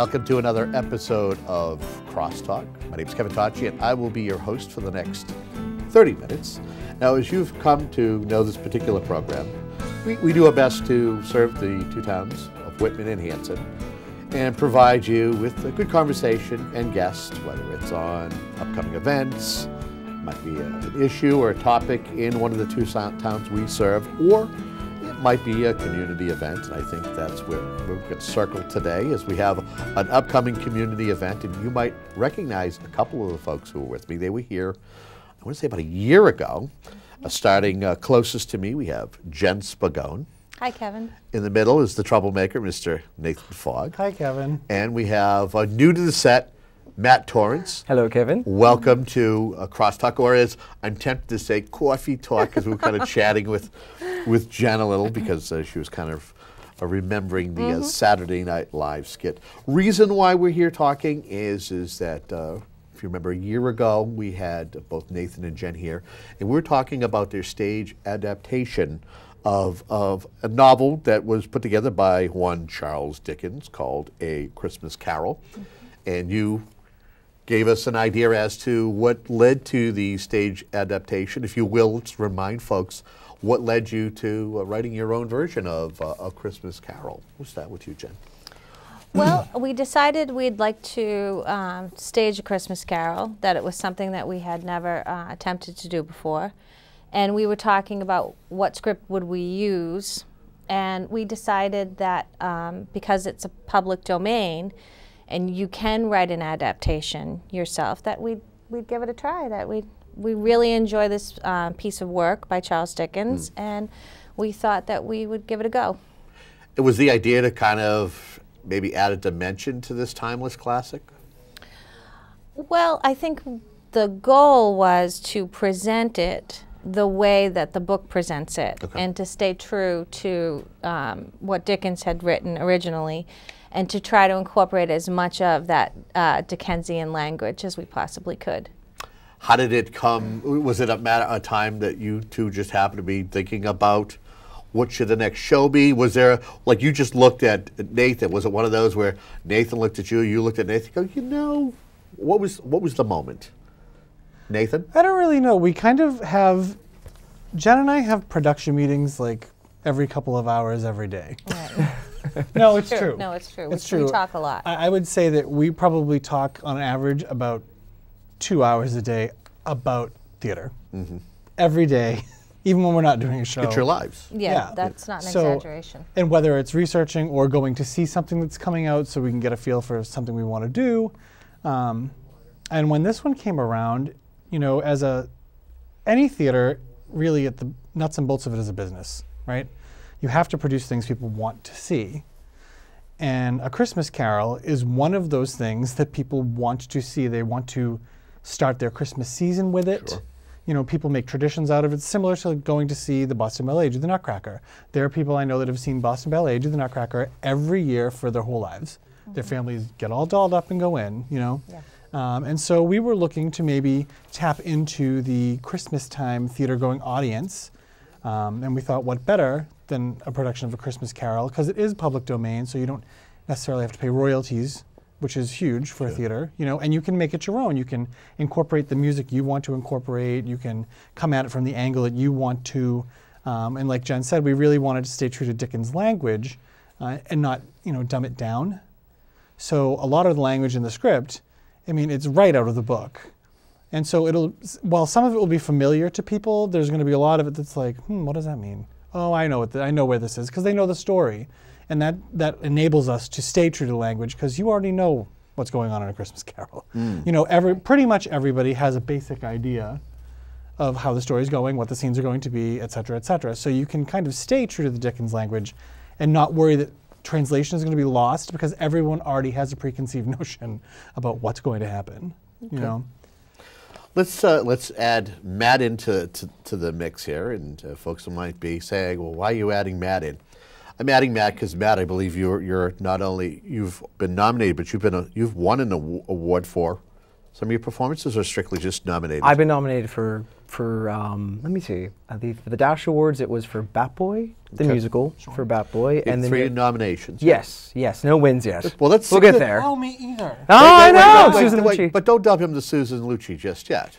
Welcome to another episode of Crosstalk. My name is Kevin Tocci, and I will be your host for the next 30 minutes. Now, as you've come to know this particular program, we, we do our best to serve the two towns of Whitman and Hanson and provide you with a good conversation and guests, whether it's on upcoming events, might be an issue or a topic in one of the two towns we serve, or might be a community event. And I think that's where we're going to circle today as we have an upcoming community event. And you might recognize a couple of the folks who were with me. They were here, I want to say about a year ago. Uh, starting uh, closest to me, we have Jen Spagone. Hi, Kevin. In the middle is the troublemaker, Mr. Nathan Fogg. Hi, Kevin. And we have uh, new to the set, Matt Torrance. Hello, Kevin. Welcome to uh, Crosstalk, or as I'm tempted to say, Coffee Talk, because we were kind of chatting with, with Jen a little because uh, she was kind of uh, remembering the Mm-hmm. Saturday Night Live skit. Reason why we're here talking is is that uh, if you remember a year ago we had both Nathan and Jen here, and we were talking about their stage adaptation of of a novel that was put together by one Charles Dickens called A Christmas Carol, and you gave us an idea as to what led to the stage adaptation. If you will, let's remind folks what led you to uh, writing your own version of uh, A Christmas Carol. We'll start with you, Jen. Well, we decided we'd like to um, stage a Christmas Carol, that it was something that we had never uh, attempted to do before. And we were talking about what script would we use. And we decided that um, because it's a public domain and you can write an adaptation yourself, that we'd, we'd give it a try, that we we really enjoy this uh, piece of work by Charles Dickens, and we thought that we would give it a go. It was the idea to kind of maybe add a dimension to this timeless classic. Well, I think the goal was to present it the way that the book presents it Okay. and to stay true to um, what Dickens had written originally and to try to incorporate as much of that uh, Dickensian language as we possibly could. How did it come? Was it a matter a time that you two just happened to be thinking about what should the next show be? Was there like you just looked at Nathan? Was it one of those where Nathan looked at you, you looked at Nathan, go, you know, what was what was the moment? Nathan? I don't really know. We kind of have, Jen and I have production meetings like every couple of hours every day. no, it's true. No, it's true. It's we, true. we talk a lot. I, I would say that we probably talk on average about two hours a day about theater. Every day, even when we're not doing a show. It's your lives. yeah, yeah. that's not an So- exaggeration. And whether it's researching or going to see something that's coming out so we can get a feel for something we want to do. Um, and when this one came around, you know, as a any theater, really at the nuts and bolts of it is a business, right? You have to produce things people want to see. And A Christmas Carol is one of those things that people want to see. They want to start their Christmas season with it. Sure. You know, people make traditions out of it, similar to going to see the Boston Ballet do the Nutcracker. There are people I know that have seen Boston Ballet do the Nutcracker every year for their whole lives. Their families get all dolled up and go in, you know. Yeah. Um, and so we were looking to maybe tap into the Christmas time theater going audience. Um, and we thought, what better than a production of A Christmas Carol? Because it is public domain, so you don't necessarily have to pay royalties, which is huge for a theater, you know, and you can make it your own. You can incorporate the music you want to incorporate. You can come at it from the angle that you want to. Um, and like Jen said, we really wanted to stay true to Dickens' language uh, and not, you know, dumb it down. So a lot of the language in the script, I mean, it's right out of the book. And so it'll, while some of it will be familiar to people, there's going to be a lot of it that's like, hmm, what does that mean? Oh, I know what the, I know where this is because they know the story, and that that enables us to stay true to the language because you already know what's going on in a Christmas Carol. You know, every pretty much everybody has a basic idea of how the story is going, what the scenes are going to be, et cetera, et cetera. So you can kind of stay true to the Dickens language and not worry that translation is going to be lost because everyone already has a preconceived notion about what's going to happen. You know, Let's uh, let's add Matt into to, to the mix here, and uh, folks might be saying, "Well, why are you adding Matt in?" I'm adding Matt because Matt, I believe you're you're not only you've been nominated, but you've been a, you've won an award for some of your performances, are strictly just nominated? I've been nominated for for um, let me see uh, the for the Dash Awards. It was for Bat Boy, the Okay. musical for Bat Boy, You and then three you- nominations. yes, yes, no wins yet. Well, let's we'll get the- there. Oh, me either. Oh, I Wait, wait, know, wait, wait, Susan wait, Lucci. But don't dub him to Susan Lucci just yet.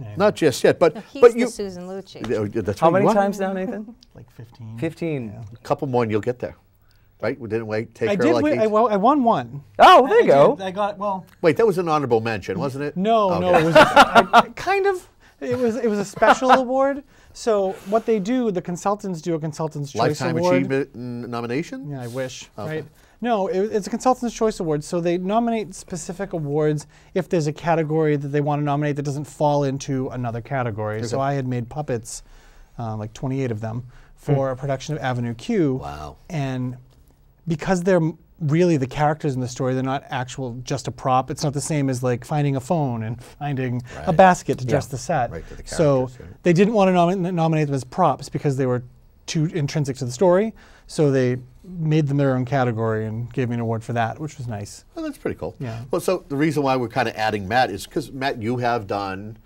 Yeah. Not just yet. But He's but the you. Susan Lucci. Yeah, That's How many you times now, Nathan? Like 15. Fifteen. A couple more and you'll get there. Right? We didn't wait. Take I her did like win. I, well, I won one. Oh, there I you go. did. I got well. Wait, that was an honorable mention, wasn't it? No, no, it was I, I- kind of. It was it was a special award. So what they do, the consultants do a consultant's choice Lifetime award. Achievement nomination? Yeah, I wish. Okay. Right? No, it, it's a consultant's choice award. So they nominate specific awards if there's a category that they want to nominate that doesn't fall into another category. So I had made puppets, uh, like 28 of them, for a production of Avenue Q. Wow. And because they're really the characters in the story, they're not actual just a prop. It's not the same as like finding a phone and finding a basket to Yeah. dress the set. Right, the so right. they didn't want to nomin- nominate them as props because they were too intrinsic to the story. So they made them their own category and gave me an award for that, which was nice. Well, that's pretty cool. Yeah. Well, so the reason why we're kind of adding Matt is because Matt, you have done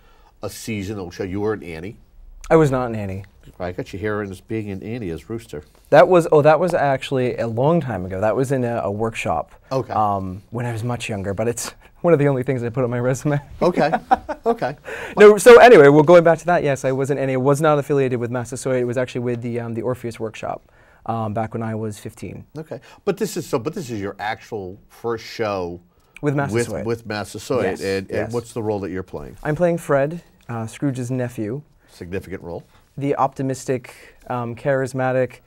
a seasonal show. You were in Annie. I was not Nanny. I got you here as being in Annie as Rooster. That was oh, that was actually a long time ago. That was in a, a workshop. Okay. Um, when I was much younger, but it's one of the only things I put on my resume. Okay. okay. no, so anyway, well, going back to that, yes, I wasn't, and I was not affiliated with Massasoit. It was actually with the um, the Orpheus Workshop, um, back when I was 15. Okay. But this is so. But this is your actual first show With with Massasoit. with Massasoit. Yes, And, and yes. what's the role that you're playing? I'm playing Fred, uh, Scrooge's nephew, Significant role. the optimistic, um, charismatic,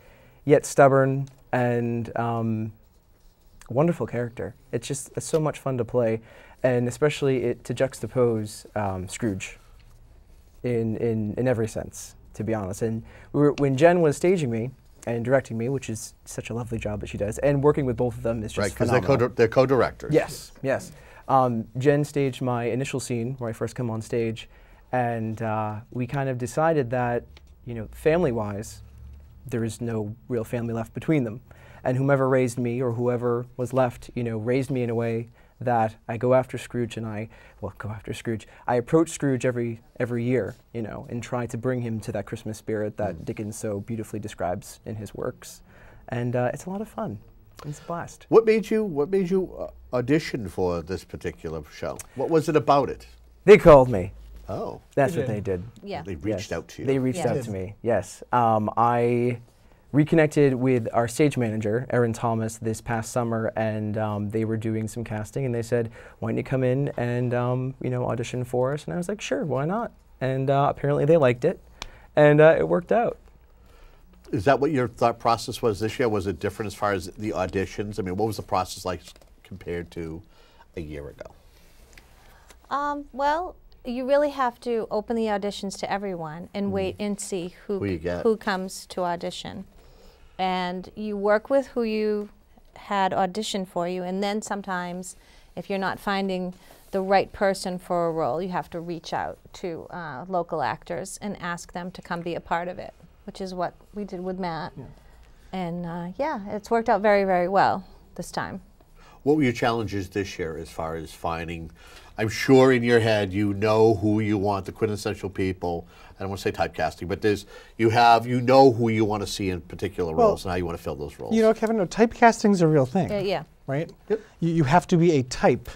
yet stubborn and um, wonderful character. It's just it's so much fun to play, and especially it, to juxtapose um, Scrooge in, in in every sense, to be honest. And we were, when Jen was staging me and directing me, which is such a lovely job that she does, and working with both of them is just Right. Because they're, co- they're co-directors. Yes, yes. Um, Jen staged my initial scene where I first come on stage, and uh, we kind of decided that, you know, family-wise, there is no real family left between them, and whomever raised me or whoever was left, you know, raised me in a way that I go after Scrooge and I, well, go after Scrooge. I approach Scrooge every every year, you know, and try to bring him to that Christmas spirit that Dickens so beautifully describes in his works, and uh, it's a lot of fun. It's a blast. What made you What made you uh, audition for this particular show? What was it about it? They called me. Oh, That's what they did. Yeah. they reached Yes. out to you. They reached Yeah. out to me. Yes. Um, I reconnected with our stage manager, Erin Thomas, this past summer, and um, they were doing some casting, and they said, "Why don't you come in and um, you know audition for us?" And I was like, "Sure, why not?" And uh, apparently they liked it, and uh, it worked out. Is that what your thought process was this year? Was it different as far as the auditions? I mean, what was the process like compared to a year ago? Um, well, you really have to open the auditions to everyone and wait and see who Who who comes to audition. And you work with who you had auditioned for you, and then sometimes, if you're not finding the right person for a role, you have to reach out to uh, local actors and ask them to come be a part of it, which is what we did with Matt. And uh, yeah, it's worked out very, very well this time. What were your challenges this year as far as finding? I'm sure in your head you know who you want, the quintessential people. I don't want to say typecasting, but there's you have you know who you want to see in particular Well, roles and how you want to fill those roles. You know, Kevin, no, typecasting's a real thing. Uh, yeah. right? Yep. You, you have to be a type.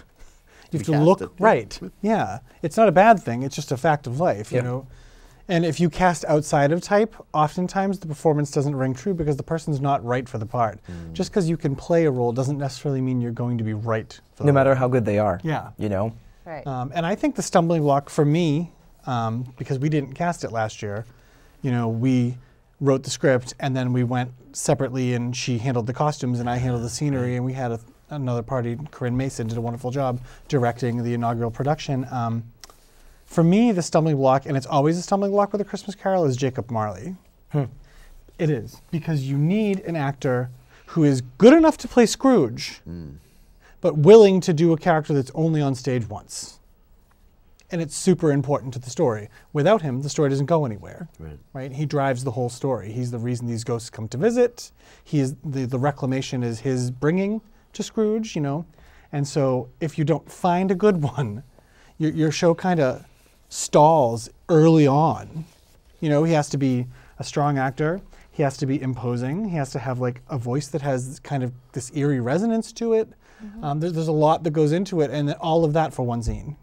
You have be to look casted, yeah. right. Yeah. It's not a bad thing. It's just a fact of life, you know. And if you cast outside of type, oftentimes the performance doesn't ring true because the person's not right for the part. Mm. Just because you can play a role doesn't necessarily mean you're going to be right for the No matter how good they are. Yeah. You know. Right. Um, and I think the stumbling block for me, um, because we didn't cast it last year, you know, we wrote the script and then we went separately and she handled the costumes and I handled the scenery and we had a, another party, Corinne Mason, did a wonderful job directing the inaugural production. Um, for me, the stumbling block, and it's always a stumbling block with A Christmas Carol, is Jacob Marley. It is because you need an actor who is good enough to play Scrooge, but willing to do a character that's only on stage once. And it's super important to the story. Without him, the story doesn't go anywhere. Right. Right? He drives the whole story. He's the reason these ghosts come to visit. He is the, the reclamation is his bringing to Scrooge, you know. And so if you don't find a good one, your, your show kind of stalls early on. You know, he has to be a strong actor. He has to be imposing. He has to have like a voice that has kind of this eerie resonance to it. Um, there's, there's a lot that goes into it, and all of that for one scene.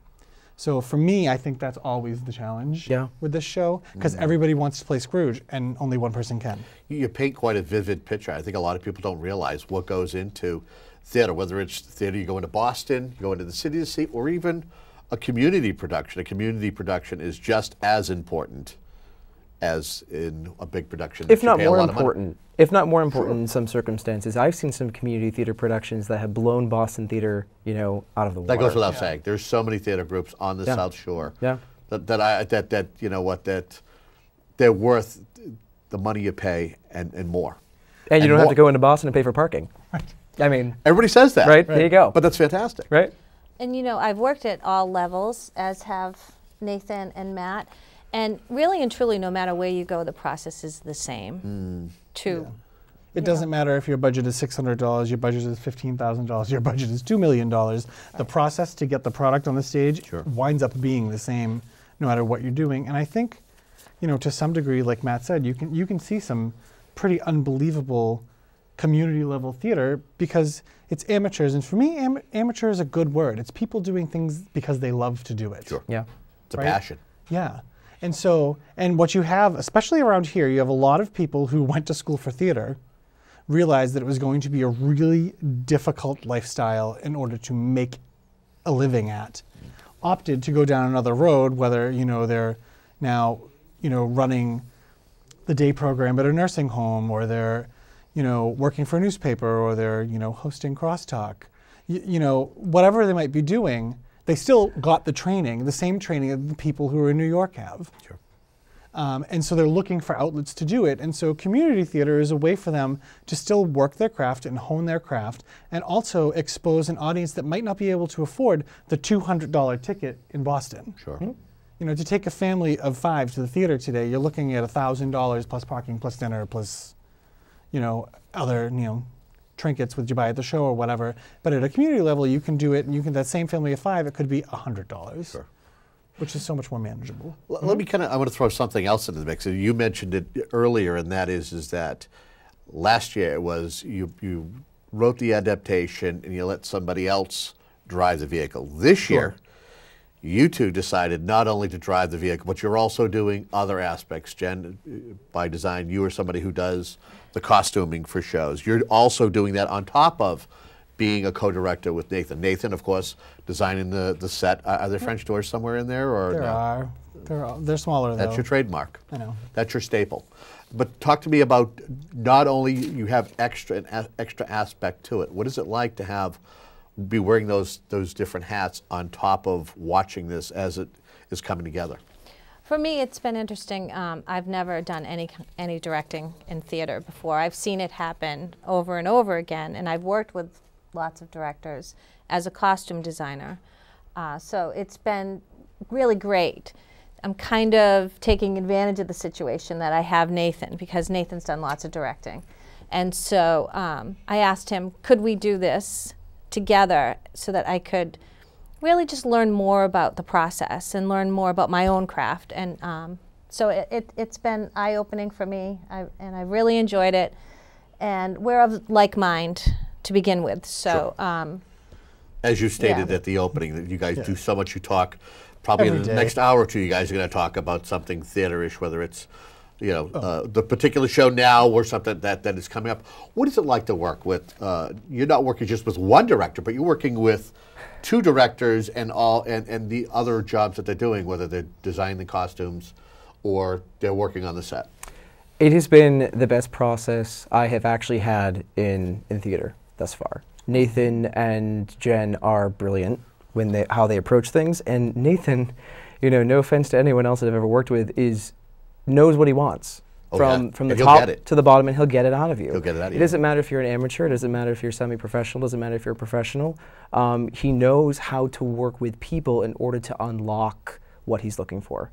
So for me, I think that's always the challenge Yeah. with this show because everybody wants to play Scrooge, and only one person can. You, you paint quite a vivid picture. I think a lot of people don't realize what goes into theater, whether it's theater you go into Boston, you go into the city to see, or even a community production. A community production is just as important as in a big production. if not pay more lot money. important. If not more important in some circumstances, I've seen some community theater productions that have blown Boston theater, you know, out of the That water. That goes without saying. There's so many theater groups on the Yeah. South Shore. Yeah. That, that I that that you know what that they're worth the money you pay and, and more. and you don't have to go into Boston and pay for parking. I mean, Everybody says that. right, there you go. But that's fantastic. right? And you know, I've worked at all levels, as have Nathan and Matt. And really and truly, no matter where you go, the process is the same. Mm. To It doesn't matter if your budget is six hundred dollars, your budget is fifteen thousand dollars, your budget is two million dollars. The process to get the product on the stage Sure. winds up being the same, no matter what you're doing. And I think, you know, to some degree, like Matt said, you can you can see some pretty unbelievable community level theater because it's amateurs. And for me, am- amateur is a good word. It's people doing things because they love to do it. Sure. Yeah. It's a Right? passion. Yeah. And so, and what you have, especially around here, you have a lot of people who went to school for theater, realized that it was going to be a really difficult lifestyle in order to make a living at, opted to go down another road, whether, you know, they're now, you know, running the day program at a nursing home or they're, you know, working for a newspaper or they're, you know, hosting crosstalk. You, you know, whatever they might be doing, they still got the training, the same training that the people who are in New York have. Sure. Um, and so they're looking for outlets to do it. And so community theater is a way for them to still work their craft and hone their craft and also expose an audience that might not be able to afford the $200 ticket in Boston. Sure. You know, to take a family of five to the theater today, you're looking at $1,000 plus parking, plus dinner, plus, you know, other, you know, trinkets that you buy at the show or whatever. But at a community level, you can do it, and you can, that same family of five, it could be $100, Sure. which is so much more manageable. L- Let me kind of. I want to throw something else into the mix. And You mentioned it earlier, and that is is that last year it was you you wrote the adaptation and you let somebody else drive the vehicle. This year, you two decided not only to drive the vehicle, but you're also doing other aspects. Jen, uh, by design, you are somebody who does the costuming for shows. You're also doing that on top of being a co-director with Nathan. Nathan, of course, designing the, the set. Are, are there French doors somewhere in there, or There no? are. They're, all- they're smaller, That's though. your trademark. I know. That's your staple. But talk to me about not only you have extra an a- extra aspect to it. What is it like to have be wearing those those different hats on top of watching this as it is coming together? For me, it's been interesting. Um, I've never done any any directing in theater before. I've seen it happen over and over again, and I've worked with lots of directors as a costume designer. Uh, so it's been really great. I'm kind of taking advantage of the situation that I have Nathan because Nathan's done lots of directing, and so um, I asked him, could we do this together so that I could really just learn more about the process and learn more about my own craft. And um, so it, it, it's been eye opening for me, I, and I really enjoyed it. And we're of like mind to begin with. So, um, As you stated Yeah. at the opening, that you guys do so much. You talk probably Every in the day. next hour or two. You guys are going to talk about something theaterish, whether it's you know Oh. uh, the particular show now or something that, that is coming up. What is it like to work with? Uh, you're not working just with one director, but you're working with two directors and all and, and the other jobs that they're doing, whether they're designing the costumes or they're working on the set. It has been the best process I have actually had in, in theater thus far. Nathan and Jen are brilliant when they how they approach things, and Nathan, you know, no offense to anyone else that I've ever worked with, is knows what he wants Oh, from yeah. from the top to the bottom, and he'll get it out of you. He'll get it out of It you. doesn't matter if you're an amateur. It doesn't matter if you're semi-professional. It doesn't matter if you're a professional. Um, he knows how to work with people in order to unlock what he's looking for.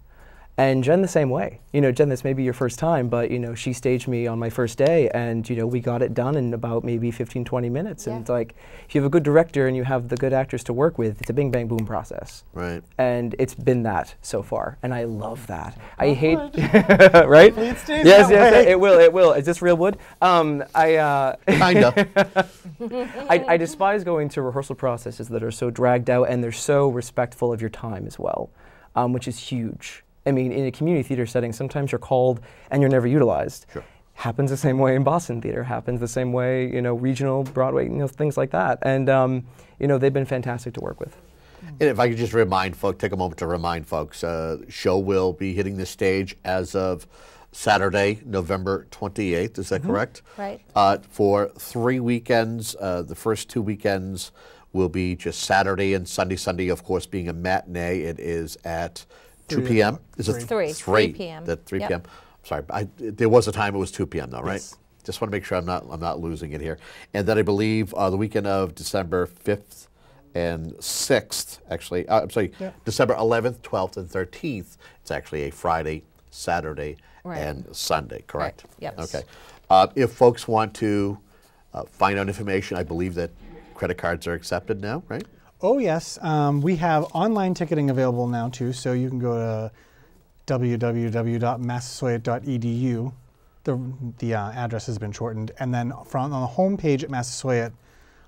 And Jen the same way. You know, Jen, this may be your first time, but you know, she staged me on my first day, and you know, we got it done in about maybe 15, 20 minutes. And Yeah. it's like, if you have a good director and you have the good actors to work with, it's a bing bang boom process. Right. And it's been that so far, and I love that. I hate, right? Hopefully it stays yes, that yes, way. it will, it will. Is this real wood? Um, I, uh, Kinda. I, I despise going to rehearsal processes that are so dragged out and they're so respectful of your time as well, um, which is huge. I mean, in a community theater setting, sometimes you're called and you're never utilized. Sure. Happens the same way in Boston theater. Happens the same way, you know, regional Broadway, you know, things like that. And um, you know, they've been fantastic to work with. And if I could just remind folks, take a moment to remind folks, uh, show will be hitting the stage as of Saturday, November 28th. Is that correct? Right. Uh, for three weekends. Uh, the first two weekends will be just Saturday and Sunday. Sunday, of course, being a matinee. It is at 2 p.m. Is it Three. Three. 3 3 p.m. That 3 Yep. p.m. Sorry, I, there was a time it was 2 p.m. though, right? Yes. Just want to make sure I'm not I'm not losing it here. And then I believe uh, the weekend of December 5th and 6th, actually, uh, I'm sorry, Yeah. December 11th, 12th, and 13th. It's actually a Friday, Saturday, Right. and Sunday, correct? Yep. Okay. Uh, if folks want to uh, find out information, I believe that credit cards are accepted now, right? Oh yes, um, we have online ticketing available now too. So you can go to www.massasoit.edu. The the uh, address has been shortened, and then from on the home page at Massasoit,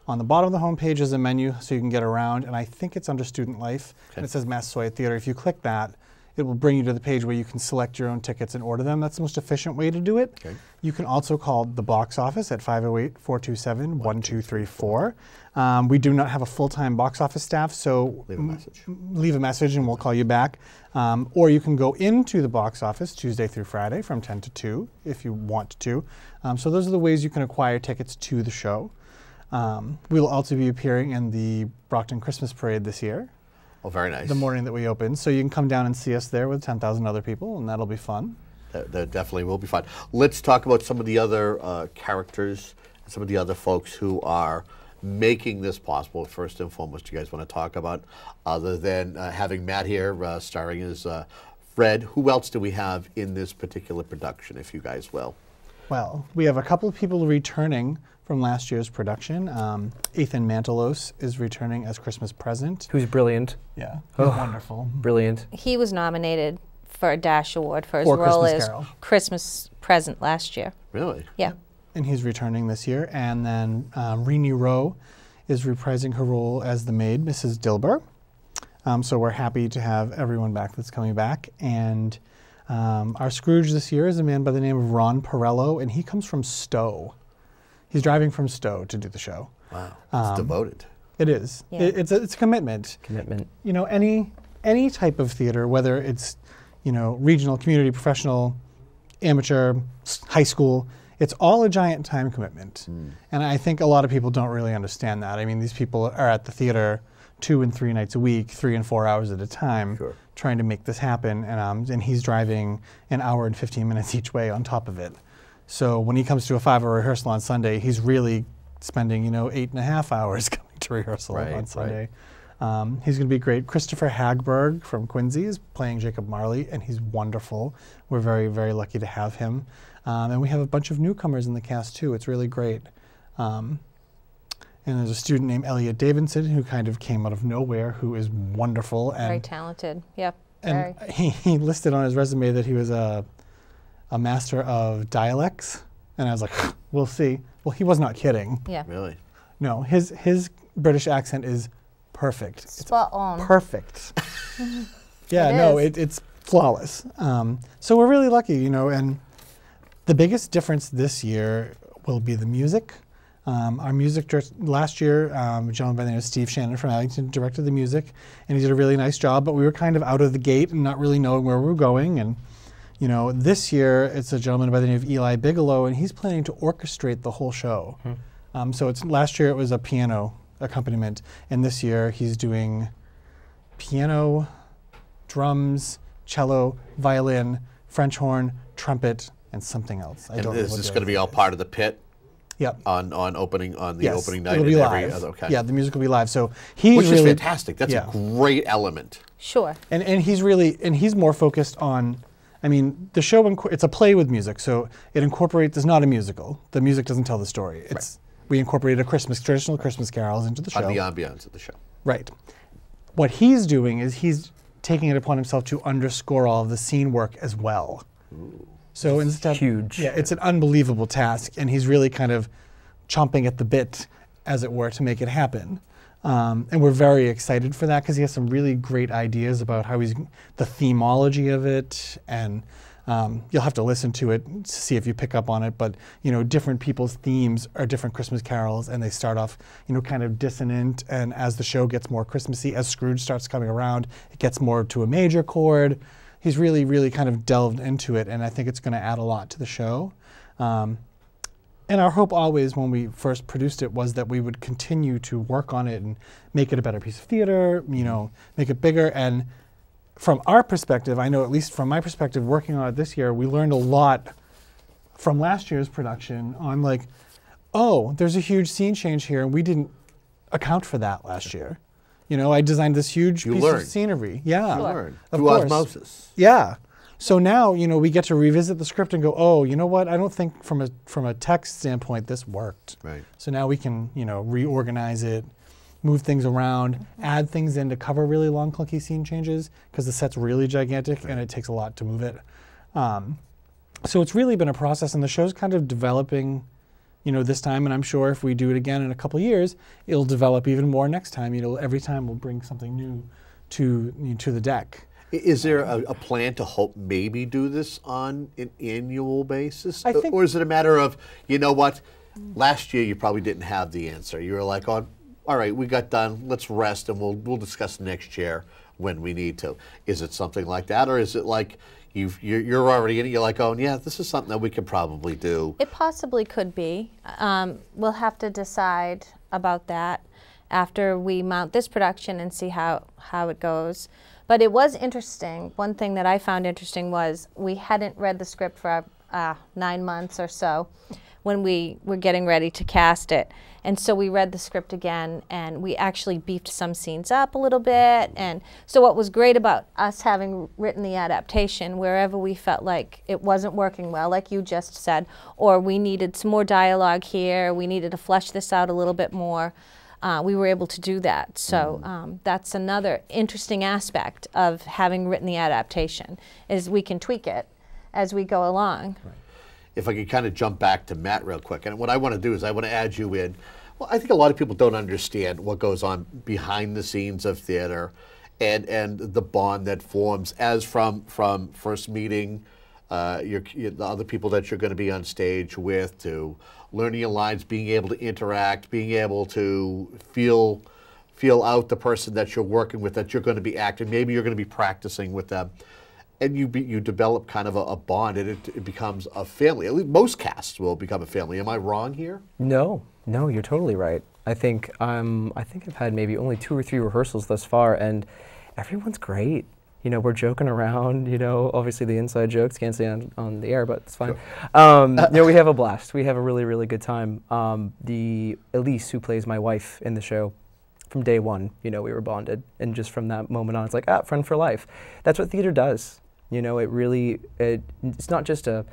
on the bottom of the home page is a menu so you can get around, and I think it's under Student Life, and it says Massasoit Theater. If you click that, it will bring you to the page where you can select your own tickets and order them. That's the most efficient way to do it. Okay. You can also call the box office at 508 427 1234. Um, we do not have a full time box office staff, so Leave a message. leave a message and we'll call you back. Um, or you can go into the box office Tuesday through Friday from 10 to 2 if you want to. Um, so those are the ways you can acquire tickets to the show. Um, we'll also be appearing in the Brockton Christmas Parade this year, Oh, very nice. the morning that we open. So you can come down and see us there with 10,000 other people, and that'll be fun. That, that definitely will be fun. Let's talk about some of the other uh, characters, and some of the other folks who are making this possible. First and foremost, you guys want to talk about, other than uh, having Matt here uh, starring as uh, Fred. Who else do we have in this particular production, if you guys will? Well, we have a couple of people returning from last year's production. Um, Ethan Mantelos is returning as Christmas Present. Who's brilliant, Yeah, he's wonderful. brilliant. He was nominated for a Dash Award for his For role Christmas as Carol. Christmas present last year. Really? Yeah. and he's returning this year. And then um, Renee Rowe is reprising her role as the maid, Mrs. Dilber. Um, so we're happy to have everyone back that's coming back. And um, our Scrooge this year is a man by the name of Ron Perello, and he comes from Stow. He's driving from Stow to do the show. Wow. It's devoted. It is. Yeah. It, it's a, it's a commitment. Commitment. you know any any type of theater whether it's you know regional community professional amateur high school it's all a giant time commitment and i think a lot of people don't really understand that i mean these people are at the theater two and three nights a week three and four hours at a time Sure. trying to make this happen and, um, and he's driving an hour and 15 minutes each way on top of it so when he comes to a five hour rehearsal on sunday he's really spending you know eight and a half hours coming to rehearsal Right, on right. sunday um, he's going to be great. Christopher Hagberg from Quincy is playing Jacob Marley, and he's wonderful. We're very, very lucky to have him. Um, and we have a bunch of newcomers in the cast, too. It's really great. Um, and there's a student named Elliot Davidson who kind of came out of nowhere, who is wonderful. and Very And, talented. Yep. And he, he listed on his resume that he was a, a master of dialects. And I was like, we'll see. Well, he was not kidding. Yeah. Really? No, his, his British accent is perfect. It's on. perfect. yeah, It no, it, it's flawless. Um, so we're really lucky, you know, and the biggest difference this year will be the music. Um, our music dir- last year, um, a gentleman by the name of Steve Shannon from Abington directed the music, and he did a really nice job. But we were kind of out of the gate and not really knowing where we were going. And you know, this year it's a gentleman by the name of Eli Bigelow, and he's planning to orchestrate the whole show. Um, so it's last year it was a piano accompaniment, and this year he's doing piano, drums, cello, violin, French horn, trumpet, and something else. I And don't is what this going to be all thing part of the pit? Yep. On on opening on the yes, opening night it'll be and live. every other okay. Yeah, the music will be live. So he's Which is fantastic. That's yeah. a great element. Sure. And and he's really and he's more focused on. I mean, the show it's a play with music, so it incorporates. It's not a musical. The music doesn't tell the story. It's we incorporated a Christmas traditional Christmas carols into the show. On the ambiance of the show. Right. What he's doing is he's taking it upon himself to underscore all of the scene work as well. So instead, huge. Yeah, it's an unbelievable task, and he's really kind of chomping at the bit, as it were, to make it happen. Um, and we're very excited for that because he has some really great ideas about how he's the themology of it, and um, you'll have to listen to it to see if you pick up on it. But you know, different people's themes are different Christmas carols, and they start off, you know, kind of dissonant. And as the show gets more Christmassy, as Scrooge starts coming around, it gets more to a major chord. He's really, really kind of delved into it, and I think it's going to add a lot to the show. Um, and our hope always, when we first produced it, was that we would continue to work on it and make it a better piece of theater. You know, make it bigger. And from our perspective, I know at least from my perspective, working on it this year, we learned a lot from last year's production on like, oh, there's a huge scene change here, and we didn't account for that last year. You know, I designed this huge You piece learned. of scenery. Yeah, You Sure. learn Of through course. osmosis. yeah. So now, you know, we get to revisit the script and go, oh, you know what? I don't think from a from a text standpoint this worked. Right. So now we can, you know, reorganize it, move things around, add things in to cover really long, clunky scene changes because the set's really gigantic and it takes a lot to move it. Um, so it's really been a process, and the show's kind of developing, you know, this time. And I'm sure if we do it again in a couple years, it'll develop even more next time. You know, every time we'll bring something new to you know, to the deck. I- Is there a, a plan to hope maybe do this on an annual basis? I think- or is it a matter of, you know what, last year you probably didn't have the answer. You were like, oh, all right, we got done, let's rest and we'll, we'll discuss next year when we need to. Is it something like that? Or is it like you've, you're, you're already in it, you're like, oh, yeah, this is something that we could probably do? It possibly could be. Um, we'll have to decide about that after we mount this production and see how, how it goes. But it was interesting. One thing that I found interesting was we hadn't read the script for uh, nine months or so when we were getting ready to cast it. And so we read the script again and we actually beefed some scenes up a little bit. And so, what was great about us having written the adaptation, wherever we felt like it wasn't working well, like you just said, or we needed some more dialogue here, we needed to flesh this out a little bit more. Uh, we were able to do that. So um, that's another interesting aspect of having written the adaptation is we can tweak it as we go along. if I could kind of jump back to Matt real quick, and what I want to do is I want to add you in. Well, I think a lot of people don't understand what goes on behind the scenes of theater, and and the bond that forms as from from first meeting uh, your, your the other people that you're going to be on stage with to learning your lines, being able to interact, being able to feel feel out the person that you're working with, that you're going to be acting. Maybe you're going to be practicing with them and you be, you develop kind of a, a bond, and it, it becomes a family. At least most casts will become a family. Am I wrong here? No, no, you're totally right. I think um, I think I've had maybe only two or three rehearsals thus far, and everyone's great. You know, we're joking around. You know, obviously the inside jokes can't say on, on the air, but it's fine. Um, you know, we have a blast. We have a really, really good time. Um, the Elise, who plays my wife in the show, from day one, you know, we were bonded, and just from that moment on, it's like ah, friend for life. That's what theater does. You know, it really it, it's not just a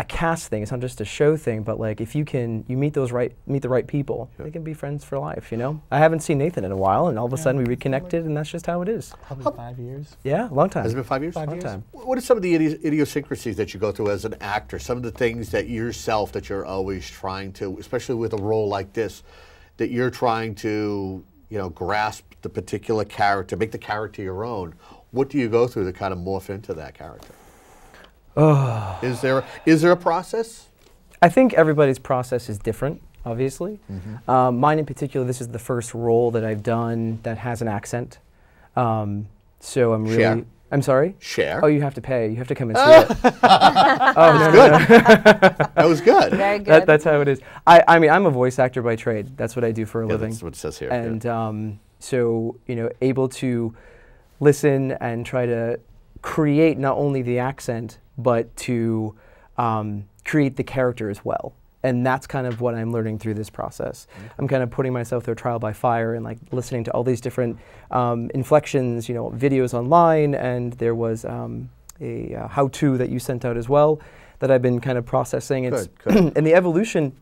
a cast thing. It's not just a show thing, but like if you can, you meet those right, meet the right people, they can be friends for life. You know, I haven't seen Nathan in a while, and all of a sudden we reconnected, and that's just how it is. Probably five years. Yeah, long time. Has it been five years? Five long years. time. What are some of the idi- idiosyncrasies that you go through as an actor? Some of the things that yourself that you're always trying to, especially with a role like this, that you're trying to, you know, grasp the particular character, make the character your own. What do you go through to kind of morph into that character? Is there is there a process? I think everybody's process is different, obviously. Um, mine in particular, this is the first role that I've done that has an accent. Um, so I'm really. Share. I'm sorry. Share. Oh, you have to pay. You have to come and see it. oh, no, no, no. That was good. Very good. That, that's how it is. I, I mean, I'm a voice actor by trade. That's what I do for a Yeah, living. that's what it says here. yeah. and um, so you know able to listen and try to create not only the accent but to um, create the character as well and that's kind of what I'm learning through this process. I'm kind of putting myself through a trial by fire and like listening to all these different um, inflections, you know, videos online, and there was um, a uh, how-to that you sent out as well that I've been kind of processing. It's Good, good. and the evolution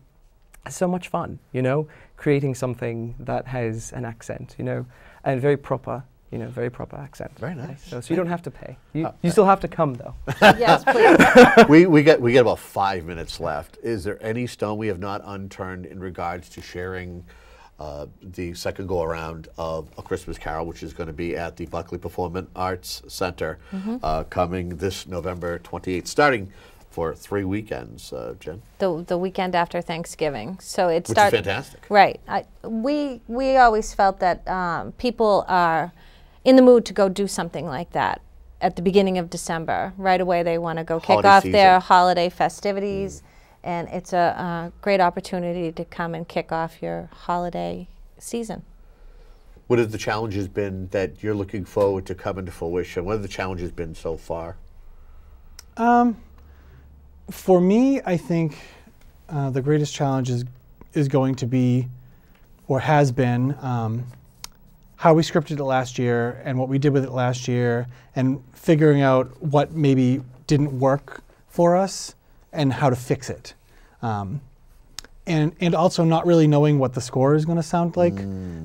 is so much fun, you know, creating something that has an accent, you know, and very proper, you know, very proper accent. Very nice. So, so you don't have to pay. You, Uh, you still have to come though. yes, please. we, we get we get about five minutes left. Is there any stone we have not unturned in regards to sharing uh, the second go around of A Christmas Carol, which is going to be at the Buckley Performing Arts Center uh, coming this November 28th, starting for three weekends, uh, Jen, the the weekend after Thanksgiving. So it which starts is fantastic. Right. I, we we always felt that um, people are in the mood to go do something like that at the beginning of December. Right away, they want to go kick Holiday off their holiday festivities, and it's a, uh great opportunity to come and kick off your holiday season. What have the challenges been that you're looking forward to coming to fruition? What have the challenges been so far? Um, for me, I think uh, the greatest challenge is is going to be, or has been, um, how we scripted it last year and what we did with it last year, and figuring out what maybe didn't work for us and how to fix it. Um, and, and also not really knowing what the score is going to sound like.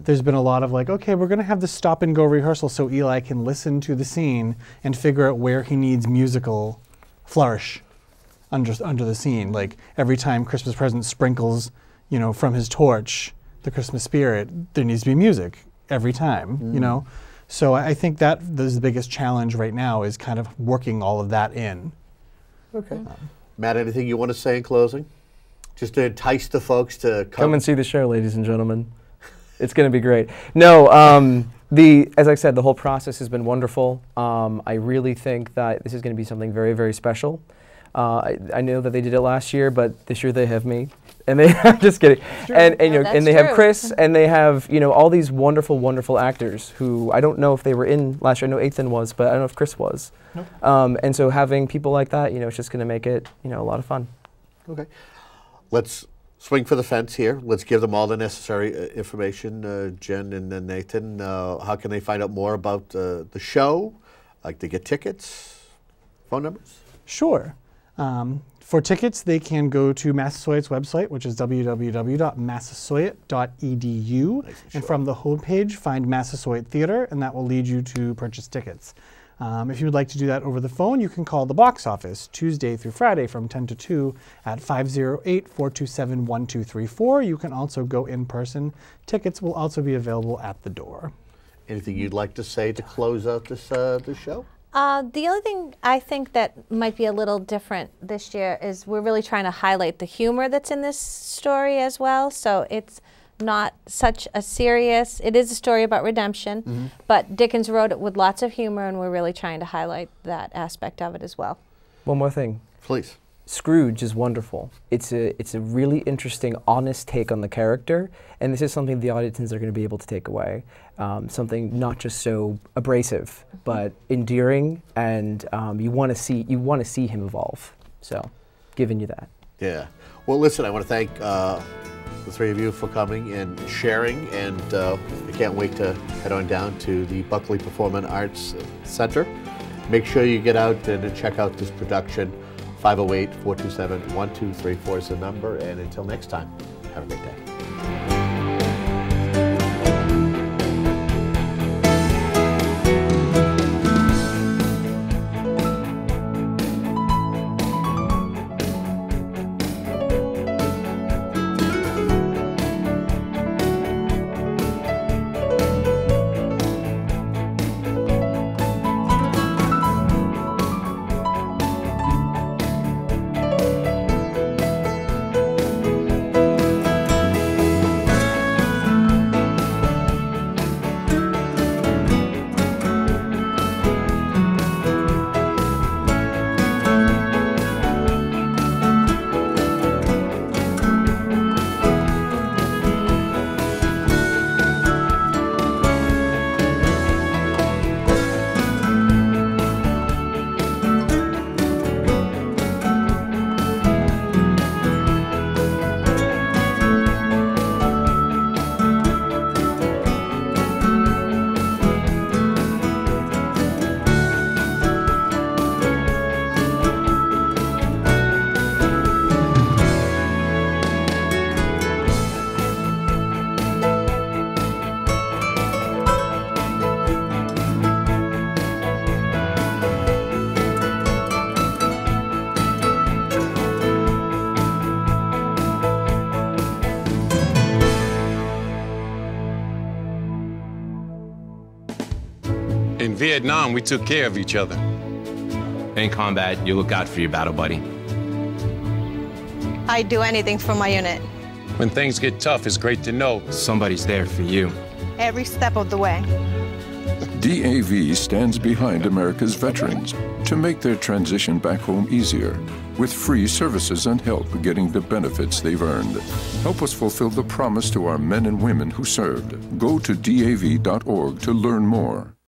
There's been a lot of like, okay, we're going to have this stop and go rehearsal so Eli can listen to the scene and figure out where he needs musical flourish under, under the scene. Like every time Christmas present sprinkles, you know, from his torch, the Christmas spirit, there needs to be music every time, you know. So I I think that is the biggest challenge right now is kind of working all of that in. Okay. Matt, anything you want to say in closing? Just to entice the folks to come. Come and see the show, ladies and gentlemen. It's going to be great. No, um, the as I said, the whole process has been wonderful. Um, I really think that this is going to be something very, very special. Uh, I, I know that they did it last year, but this year they have me, and they I'm just kidding. And, and you know, that's and they have. Chris, and they have you know all these wonderful, wonderful actors who I don't know if they were in last year. I know Ethan was, but I don't know if Chris was. Um, and so having people like that, you know, it's just going to make it you know a lot of fun. Okay. Let's swing for the fence here. Let's give them all the necessary uh, information, uh, Jen and uh, Nathan. Uh, how can they find out more about uh, the show? Like to get tickets? Phone numbers? Sure. Um, for tickets, they can go to Massasoit's website, which is www.massasoit.edu. Nice and and from the homepage, find Massasoit Theater, and that will lead you to purchase tickets. Um, if you would like to do that over the phone, you can call the box office Tuesday through Friday from 10 to 2 at 508 427 1234. You can also go in person. Tickets will also be available at the door. Anything you'd like to say to close out this uh, this show? Uh, the only thing I think that might be a little different this year is we're really trying to highlight the humor that's in this story as well. So it's not such a serious. It is a story about redemption, but Dickens wrote it with lots of humor, and we're really trying to highlight that aspect of it as well. One more thing. Please. Scrooge is wonderful. It's a it's a really interesting, honest take on the character, and this is something the audiences are going to be able to take away. Um, something not just so abrasive, but endearing, and um, you want to see you want to see him evolve. So, giving you that. Yeah. Well, listen, I want to thank uh, the three of you for coming and sharing, and uh, I can't wait to head on down to the Buckley Performing Arts Center. Make sure you get out and check out this production. 508 427 1234 is the number, and until next time, have a great day. Vietnam, we took care of each other. In combat, you look out for your battle buddy. I'd do anything for my unit, When things get tough, it's great to know Somebody's there for you. every step of the way. DAV stands behind America's veterans to make their transition back home easier with free services and help getting the benefits they've earned. Help us fulfill the promise to our men and women who served. Go to DAV.org to learn more.